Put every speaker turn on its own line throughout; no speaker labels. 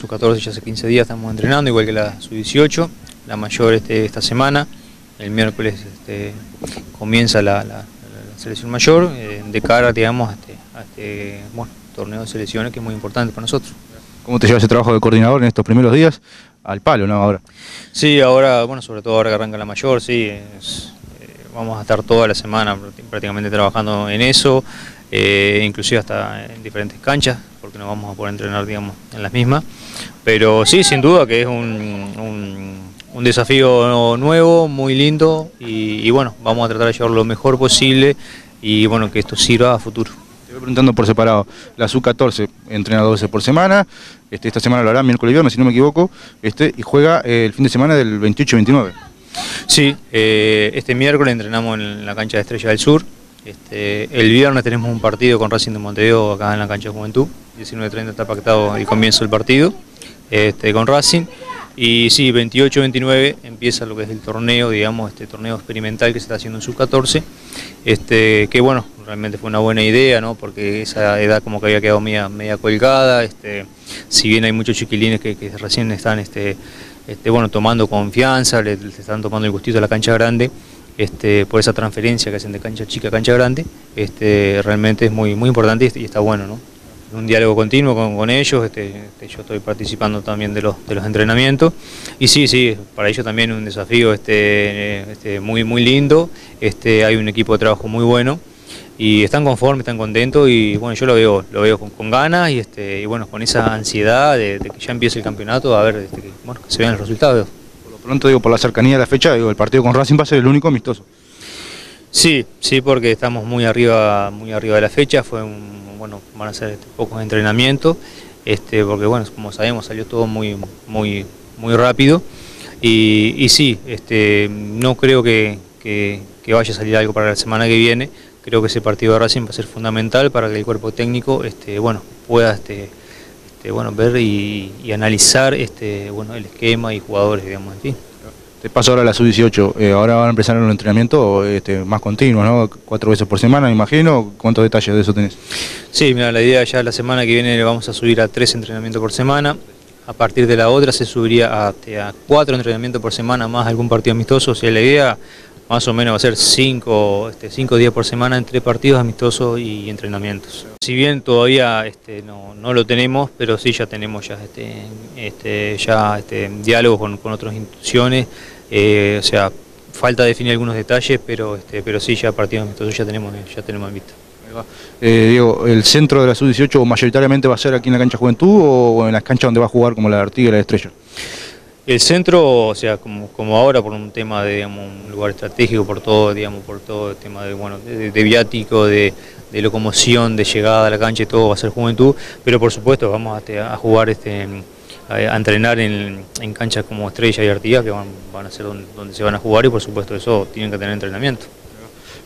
Su 14 ya hace 15 días estamos entrenando, igual que la su 18, la mayor este, esta semana. El miércoles este, comienza la, la- la selección mayor eh, de cara, digamos, a este, a este, bueno, torneo de selecciones que es muy importante para nosotros.
¿Cómo te lleva ese trabajo de coordinador en estos primeros días? Al palo, ¿no? Ahora.
Sí, ahora, bueno, sobre todo ahora que arranca la mayor, sí, es, eh, vamos a estar toda la semana prácti- prácticamente trabajando en eso, eh, inclusive hasta en diferentes canchas, porque no vamos a poder entrenar, digamos, en las mismas. Pero sí, sin duda que es un, un- un desafío nuevo, muy lindo, y, y bueno, vamos a tratar de llevarlo lo mejor posible y bueno, que esto sirva a futuro.
Te voy preguntando por separado. La SU-14 entrena dos veces por semana. Este, esta semana lo hará miércoles y viernes, si no me equivoco. Este, y juega eh, el fin de semana del 28 y 29.
Sí, eh, este miércoles entrenamos en la cancha de Estrella del Sur. Este, el viernes tenemos un partido con Racing de Montevideo acá en la cancha de Juventud. 19.30 está pactado el comienzo del partido este, con Racing. Y sí, 28-29 empieza lo que es el torneo, digamos, este torneo experimental que se está haciendo en Sub-14. Este, que bueno, realmente fue una buena idea, ¿no? Porque esa edad como que había quedado media, colgada. Este, si bien hay muchos chiquilines que, que recién están este, este, bueno, tomando confianza, le, le están tomando el gustito a la cancha grande, este, por esa transferencia que hacen de cancha chica a cancha grande, este, realmente es muy, muy importante y, está bueno, ¿no? Un diálogo continuo con, con ellos, este, yo estoy participando también de los, de los entrenamientos y sí, sí, para ellos también un desafío este, este, muy, muy lindo, este, hay un equipo de trabajo muy bueno y están conformes, están contentos y bueno, yo lo veo, lo veo con, con ganas y, este, y bueno, con esa ansiedad de, que ya empiece el campeonato, a ver bueno, que se vean los resultados.
Pronto, digo, por la cercanía de la fecha, digo, el partido con Racing va a ser el único amistoso.
Sí, sí, porque estamos muy arriba, muy arriba de la fecha, fue un, bueno, van a ser este, pocos entrenamientos, este, porque bueno, como sabemos salió todo muy, muy, muy rápido y, y sí, este, no creo que, que- que vaya a salir algo para la semana que viene, creo que ese partido de Racing va a ser fundamental para que el cuerpo técnico, este, bueno, pueda, este, este, bueno, ver y, y analizar, este, bueno, el esquema y jugadores, digamos, en fin.
Te paso ahora a la sub-18. eh, ahora van a empezar los entrenamientos este, más continuos, ¿no? Cuatro veces por semana, me imagino. ¿Cuántos detalles de eso tenés?
Sí, mira, la idea ya la semana que viene le vamos a subir a tres entrenamientos por semana. A partir de la otra se subiría a, este, a cuatro entrenamientos por semana más algún partido amistoso. O sea, la idea más o menos va a ser cinco, este, cinco días por semana entre partidos amistosos y entrenamientos. Si bien todavía este, no, no lo tenemos, pero sí ya tenemos ya este, este, ya este, diálogos con, con otras instituciones. eh, o sea, falta definir algunos detalles, pero, este, pero sí ya partidos amistosos ya tenemos, ya tenemos en vista.
Eh, Diego, ¿el centro de la sub-18 mayoritariamente va a ser aquí en la cancha Juventud o en las canchas donde va a jugar como la de Artigas y la Estrella?
El centro, o sea, como, ahora por un tema de un lugar estratégico, por todo, digamos, por todo el tema de, bueno, de, viático, de, locomoción, de llegada a la cancha y todo va a ser juventud, pero por supuesto vamos a, a jugar este a, entrenar en, en canchas como Estrella y Artigas, que van, van a ser donde, donde se van a jugar y por supuesto eso tienen que tener entrenamiento.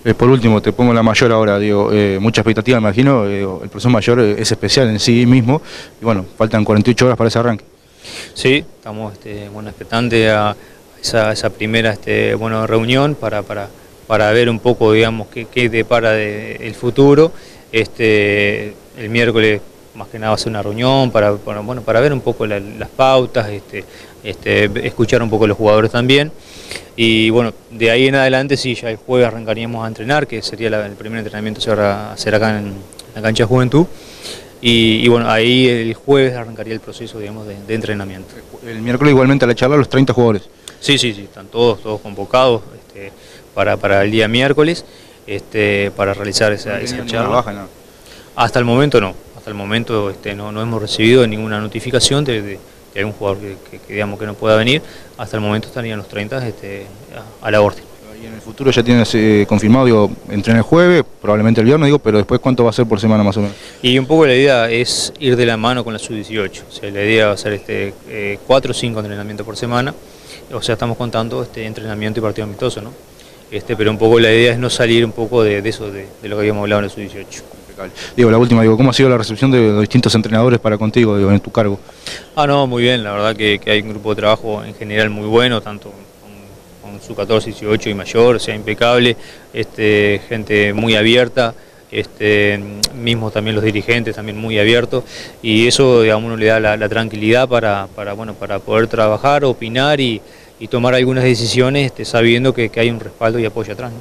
Eh, por último, te pongo la mayor ahora, digo, eh, mucha expectativa, me imagino, eh, el profesor mayor eh, es especial en sí mismo, y bueno, faltan 48 horas para ese arranque.
Sí, estamos este, bueno, expectantes a esa, esa primera este, bueno, reunión para, para, para ver un poco digamos, qué, qué depara de, el futuro. Este, el miércoles más que nada va a ser una reunión para, bueno, para ver un poco la- las pautas, este, este, escuchar un poco los jugadores también. Y bueno, de ahí en adelante sí, ya el jueves arrancaríamos a entrenar, que sería el primer entrenamiento que se va a hacer acá en la cancha Juventud. Y, y bueno, ahí el jueves arrancaría el proceso digamos, de- de entrenamiento.
El miércoles igualmente a la charla los 30 jugadores.
Sí, sí, sí, están todos, todos convocados este, para, para el día miércoles este, para realizar esa, esa
Ninguna
charla.
baja, nada.
Hasta el momento no, hasta el momento este, no, no hemos recibido ninguna notificación de, de- de algún jugador que, que- que digamos que no pueda venir. Hasta el momento estarían los 30 este, a, a la orden.
Y en el futuro ya tienes eh, confirmado, digo, entrena el jueves, probablemente el viernes, digo, pero después cuánto va a ser por semana más o menos.
Y un poco la idea es ir de la mano con la sub-18. O sea, la idea va a ser este, eh, 4 o 5 entrenamientos por semana. O sea, estamos contando este entrenamiento y partido amistoso, ¿no? Este, pero un poco la idea es no salir un poco de, de eso, de, de lo que habíamos hablado en la sub-18.
Digo, la última, digo, ¿cómo ha sido la recepción de los distintos entrenadores para contigo, digo, en tu cargo?
Ah, no, muy bien, la verdad que, que hay un grupo de trabajo en general muy bueno, tanto con, su 14, 18 y mayor, sea, impecable, este, gente muy abierta, este, mismo también los dirigentes, también muy abiertos, y eso digamos, uno le da la, tranquilidad para, para, bueno, para poder trabajar, opinar y, tomar algunas decisiones este, sabiendo que, hay un respaldo y apoyo atrás.